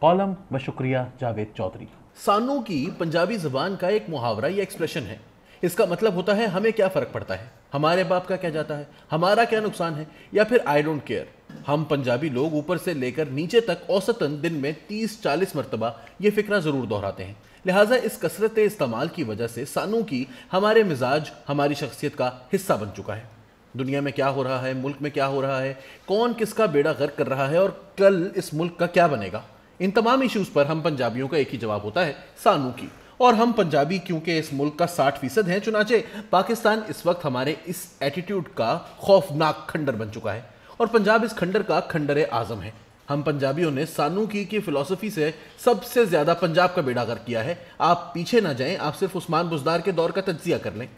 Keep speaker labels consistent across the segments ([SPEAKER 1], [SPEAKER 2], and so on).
[SPEAKER 1] Column व शुक्रिया जावेद चौधरी।
[SPEAKER 2] सानू की पंजाबी जबान का एक मुहावरा, या एक्सप्रेशन है। इसका मतलब होता है, हमें क्या फ़र्क पड़ता है? हमारे बाप का क्या जाता है? हमारा क्या नुकसान है? या फिर आई डोंट केयर हम पंजाबी लोग ऊपर से लेकर नीचे तक औसतन दिन में 30-40 मरतबा ये फिक्रा ज़रूर दोहराते हैं। लिहाजा इस कसरत इस्तेमाल की वजह से सानू की हमारे मिजाज, हमारी शख्सियत का हिस्सा बन चुका है। दुनिया में क्या हो रहा है? मुल्क में क्या हो रहा है? कौन किसका बेड़ा गर्क कर रहा है? और कल इस मुल्क का क्या बनेगा? इन तमाम इश्यूज़ पर हम पंजाबियों का एक ही जवाब होता है, सानू की। और हम पंजाबी क्योंकि इस मुल्क का साठ फ़ीसद है, चुनाचे पाकिस्तान इस वक्त हमारे इस एटीट्यूड का खौफनाक खंडर बन चुका है। और पंजाब इस खंडर का खंडर आज़म है। हम पंजाबियों ने सानू की की फिलोसफी से सबसे ज़्यादा पंजाब का बेड़ा गर्क किया है। आप पीछे ना जाएँ, आप सिर्फ़ उस्मान बुजदार के दौर का तजिया कर लें।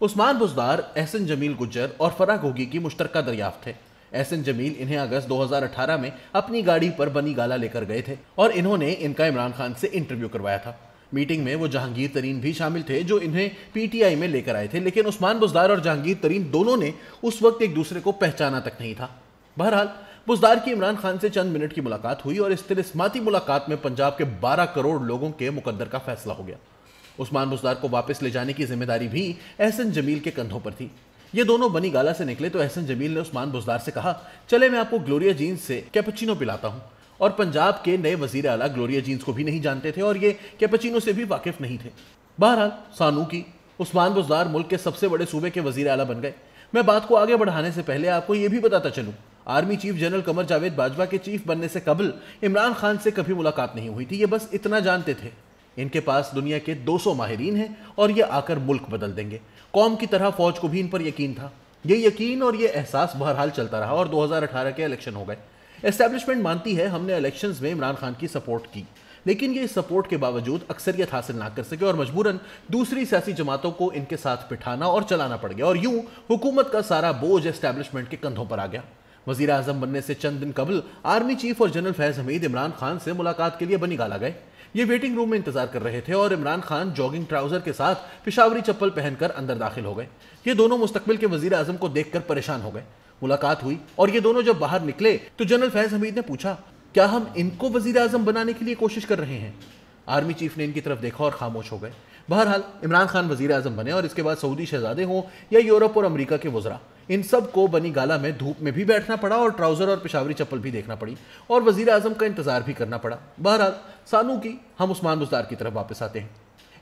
[SPEAKER 2] उस्मान बुजदार, एहसन जमील गुजर और फरा घोगी की मुश्तरका दरियाफ्त है। एहसन जमील इन्हें अगस्त 2018 में अपनी गाड़ी पर बनी गाला लेकर गए थे और इन्होंने इनका इमरान खान से इंटरव्यू करवाया था। मीटिंग में वो जहांगीर तरीन भी शामिल थे, जो इन्हें पीटीआई में लेकर आए थे, लेकिन उस्मान बुजदार और जहांगीर तरीन दोनों ने उस वक्त एक दूसरे को पहचाना तक नहीं था। बहरहाल, बुजदार की इमरान खान से चंद मिनट की मुलाकात हुई और इस तिरस्माती मुलाकात में पंजाब के 12 करोड़ लोगों के मुकद्दर का फैसला हो गया। उस्मान बुजदार को वापस ले जाने की ज़िम्मेदारी भी एहसन जमील के कंधों पर थी। ये दोनों बनी गाला से निकले तो एहसन जमील ने उस्मान बुजदार से कहा, चले मैं आपको ग्लोरिया जीन्स से कैपचिनो पिलाता हूँ। और पंजाब के नए वज़ीर अला ग्लोरिया जीन्स को भी नहीं जानते थे और ये कैपचिनो से भी वाकिफ नहीं थे। बहरहाल, सानू की उस्मान बुजदार मुल्क के सबसे बड़े सूबे के वज़ीर अला बन गए। मैं बात को आगे बढ़ाने से पहले आपको यह भी बताता चलूँ। Army chief general Qamar Javed Bajwa के चीफ बनने से कबल इमरान खान से कभी मुलाकात नहीं हुई थी। ये बस इतना जानते थे। इनके पास दुनिया के 200 माहरीन हैं और ये आकर मुल्क बदल देंगे। कौम की तरह फौज को भी इन पर यकीन था। ये यकीन और ये एहसास बहरहाल चलता रहा और 2018 के इलेक्शन हो गए। एस्टेब्लिशमेंट मानती है हमने इलेक्शन में इमरान खान की सपोर्ट की, लेकिन ये सपोर्ट के बावजूद अक्सरियत हासिल ना कर सके और मजबूरन दूसरी सियासी जमातों को इनके साथ बिठाना और चलाना पड़ गया और यूँ हुकूमत का सारा बोझ एस्टेब्लिशमेंट के कंधों पर आ गया। वज़ीर आज़म बनने से चंद दिन कबल आर्मी चीफ और जनरल फैज हमीद इमरान खान से मुलाकात के लिए बनी गाला गए। ये वेटिंग रूम में इंतज़ार कर रहे थे और इमरान खान जॉगिंग ट्राउज़र के साथ पिशावरी चप्पल पहनकर अंदर दाखिल हो गए। ये दोनों मुस्तबिल के वज़ीर आज़म को देखकर परेशान हो गए। मुलाकात हुई और ये दोनों जब बाहर निकले तो जनरल फैज हमीद ने पूछा, क्या हम इनको वज़ीर आज़म बनाने के लिए कोशिश कर रहे हैं? आर्मी चीफ ने इनकी तरफ़ देखा और खामोश हो गए। बहरहाल, इमरान खान वज़ीर आज़म बने और इसके बाद सऊदी शहजादे हों या यूरोप और अमरीका के वजरा। इन सबको बनी गाला में धूप में भी बैठना पड़ा और ट्राउज़र और पिशावरी चप्पल भी देखना पड़ी और वज़ीर आज़म का इंतज़ार भी करना पड़ा। बहरहाल, सानू की हम उस्मान बुजदार की तरफ़ वापस आते हैं।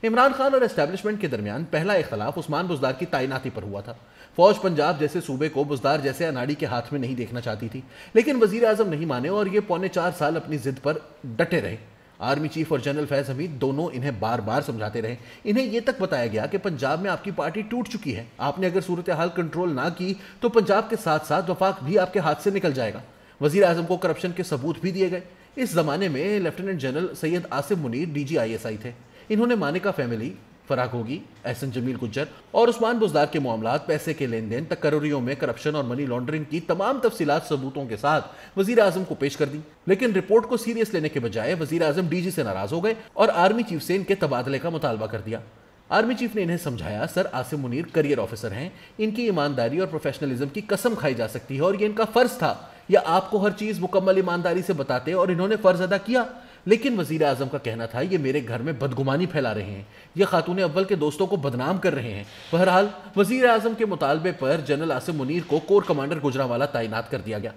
[SPEAKER 2] इमरान खान और एस्टेब्लिशमेंट के दरमियान पहला इख्तलाफ उस्मान बुजदार की तैनाती पर हुआ था। फौज पंजाब जैसे सूबे को बुजदार जैसे अनाड़ी के हाथ में नहीं देखना चाहती थी, लेकिन वज़ीर आज़म नहीं माने और ये पौने चार साल अपनी जिद पर डटे रहे। आर्मी चीफ और जनरल फैज हमीद दोनों इन्हें बार बार समझाते रहे। इन्हें यह तक बताया गया कि पंजाब में आपकी पार्टी टूट चुकी है। आपने अगर सूरत हाल कंट्रोल ना की तो पंजाब के साथ साथ वफाक भी आपके हाथ से निकल जाएगा। वज़ीर आज़म को करप्शन के सबूत भी दिए गए। इस जमाने में lieutenant general Syed Asif Munir D G I S I थे। इन्होंने मानिका फैमिली फराक होगी, एहसन जमील गुज्जर और उस्मान बुजदार के मामला पैसे के लेन देन तकर्रियों में करप्शन और मनी लॉन्ड्रिंग की तमाम तफसीत सबूतों के साथ वज़ीर आज़म को पेश कर दी। लेकिन रिपोर्ट को सीरियस लेने के बजाय वज़ीर आज़म डीजी से नाराज़ हो गए और आर्मी चीफ से इनके तबादले का मुतालबा कर दिया। आर्मी चीफ ने इन्हें समझाया, sir, Asim Munir career officer हैं। इनकी ईमानदारी और प्रोफेशनलिज्म की कसम खाई जा सकती है और ये इनका फ़र्ज़ था। या आपको हर चीज़ मुकम्मल ईमानदारी से बताते और इन्होंने फ़र्ज़ अदा किया। लेकिन वज़ीर आज़म का कहना था, ये मेरे घर में बदगुमानी फैला रहे हैं। ये खातून अव्वल के दोस्तों को बदनाम कर रहे हैं। बहरहाल, वज़ीर आज़म के मुतालबे पर जनरल आसिम मुनीर को कोर कमांडर गुजरावाला तैनात कर दिया गया।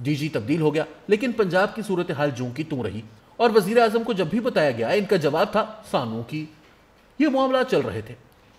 [SPEAKER 2] डीजी तब्दील हो गया, लेकिन पंजाब की सूरत हाल जू की तू रही। और वज़ीर आज़म को जब भी बताया गया, इनका जवाब था, सानू की। ये मामला चल रहे थे।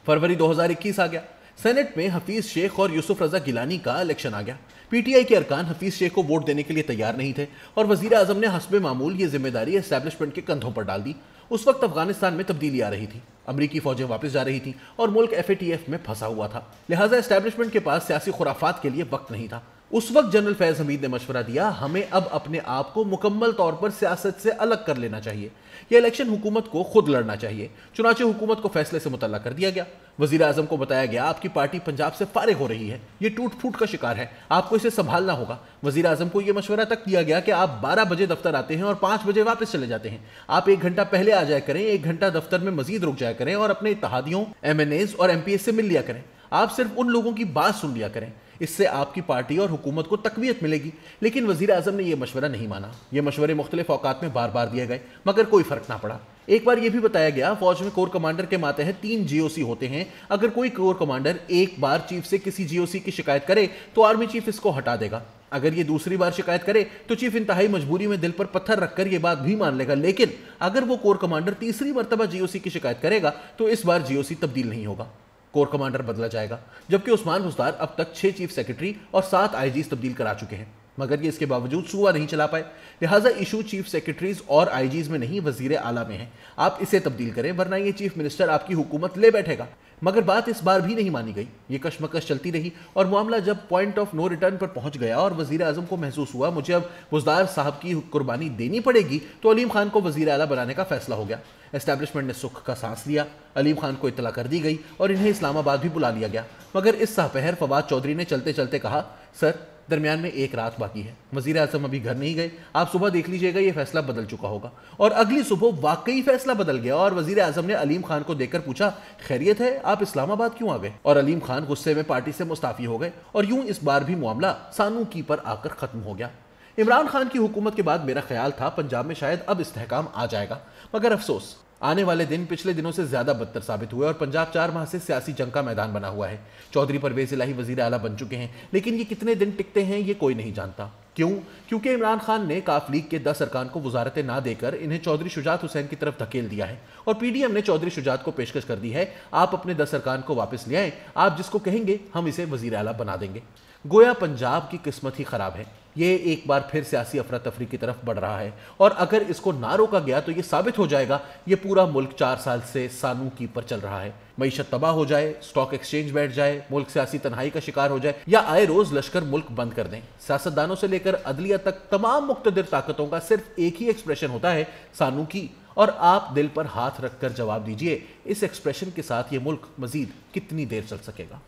[SPEAKER 2] फरवरी 2021 आ गया। सेनेट में हफीज शेख और यूसुफ रजा गिलानी का इलेक्शन आ गया। पीटीआई के अरकान हफीज शेख को वोट देने के लिए तैयार नहीं थे और वज़ीर आज़म ने हसब मामूल ये ज़िम्मेदारी एस्टेब्लिशमेंट के कंधों पर डाल दी। उस वक्त अफ़गानिस्तान में तब्दीली आ रही थी। अमरीकी फौजें वापस जा रही थी और मुल्क एफएटीएफ में फंसा हुआ था। लिहाजा एस्टेब्लिशमेंट के पास सियासी खुराफात के लिए वक्त नहीं था। उस वक्त जनरल फैज हमीद ने मशवरा दिया, हमें अब अपने आप को मुकम्मल तौर पर सियासत से अलग कर लेना चाहिए। यह इलेक्शन हुकूमत को खुद लड़ना चाहिए। चुनाचे हुकूमत को फैसले से मुतल कर दिया गया। वज़ीर आज़म को बताया गया, आपकी पार्टी पंजाब से फारिग हो रही है। ये टूट फूट का शिकार है। आपको इसे संभालना होगा। वज़ीर आज़म को यह मशवरा तक दिया गया कि आप बारह बजे दफ्तर आते हैं और पाँच बजे वापस चले जाते हैं। आप एक घंटा पहले आ जाया करें, एक घंटा दफ्तर में मजीद रुक जाया करें और अपने इतिहादियों एम और एम से मिल लिया करें। आप सिर्फ़ उन लोगों की बात सुन लिया करें। इससे आपकी पार्टी और हुकूमत को तकवीत मिलेगी। लेकिन वज़ीर आज़म ने यह मशवरा नहीं माना। ये मशवरे मुख्तलिफ़ अवकात में बार बार दिए गए, मगर कोई फ़र्क ना पड़ा। एक बार यह भी बताया गया, फौज में कोर कमांडर के मातहत तीन जीओसी होते हैं। अगर कोई कोर कमांडर एक बार चीफ से किसी जीओसी की शिकायत करे तो आर्मी चीफ इसको हटा देगा। अगर ये दूसरी बार शिकायत करे तो चीफ इंतहाई मजबूरी में दिल पर पत्थर रखकर यह बात भी मान लेगा। लेकिन अगर वो कोर कमांडर तीसरी मरतबा जीओसी की शिकायत करेगा तो इस बार जीओसी तब्दील नहीं होगा। कोर कमांडर बदला जाएगा, जबकि उस्मान मुस्तार अब तक छह चीफ सेक्रेटरी और सात आईजीज तब्दील करा चुके हैं। मगर ये इसके बावजूद सुबह नहीं चला पाए। लिहाजा इशू चीफ सेक्रेटरीज और आईजीज में नहीं वज़ीर आला में है। आप इसे तब्दील करें, वरना ये चीफ मिनिस्टर आपकी हुकूमत ले बैठेगा। मगर बात इस बार भी नहीं मानी गई। ये कशमकश चलती रही और मामला जब पॉइंट ऑफ़ नो रिटर्न पर पहुँच गया और वज़ीर आज़म को महसूस हुआ, मुझे अब मुजदार साहब की कुर्बानी देनी पड़ेगी तो अलीम खान को वज़ीर अला बनाने का फैसला हो गया। एस्टैब्लिशमेंट ने सुख का सांस लिया, अलीम खान को इतला कर दी गई और इन्हें इस्लामाबाद भी बुला लिया गया। मगर इस सहपहर फवाद चौधरी ने चलते चलते कहा, सर दरमियान में एक रात बाकी है। वज़ीर अजम अभी घर नहीं गए। आप सुबह देख लीजिएगा, ये फैसला बदल चुका होगा। और अगली सुबह वाकई फैसला बदल गया और वज़ीर आज़म ने अलीम खान को देखकर पूछा, खैरियत है, आप इस्लामाबाद क्यों आ गए? और अलीम खान गुस्से में पार्टी से मुस्ताफी हो गए और यूँ इस बार भी मामला सानू की पर आकर खत्म हो गया। इमरान खान की हुकूमत के बाद मेरा ख्याल था, पंजाब में शायद अब इस्तेकाम आ जाएगा। मगर अफसोस आने वाले दिन पिछले दिनों से ज़्यादा बदतर साबित हुए और पंजाब चार माह से सियासी जंग का मैदान बना हुआ है। चौधरी परवेज इलाही वज़ीर आला बन चुके हैं, लेकिन ये कितने दिन टिकते हैं ये कोई नहीं जानता। क्यों? क्योंकि इमरान खान ने काफ लीग के दस अरकान को वजारतें ना देकर इन्हें चौधरी शुजात हुसैन की तरफ़ धकेल दिया है और पीडीएम ने चौधरी शुजात को पेशकश कर दी है, आप अपने दस अरकान को वापस ले आए, आप जिसको कहेंगे हम इसे वज़ीर आला बना देंगे। गोया पंजाब की किस्मत ही खराब है। ये एक बार फिर सियासी अफरा तफरी की तरफ़ बढ़ रहा है। और अगर इसको ना रोका गया तो ये साबित हो जाएगा, ये पूरा मुल्क चार साल से सानू की पर चल रहा है। मीशत तबाह हो जाए, स्टॉक एक्सचेंज बैठ जाए, मुल्क सियासी तनहाई का शिकार हो जाए, या आए रोज लश्कर मुल्क बंद कर दें। सियासतदानों से लेकर अदलिया तक तमाम मुख्तर ताकतों का सिर्फ़ एक ही एक्सप्रेशन होता है, सानू की। और आप दिल पर हाथ रखकर जवाब दीजिए, इस एक्सप्रेशन के साथ ये मुल्क मजीद कितनी देर चल सकेगा?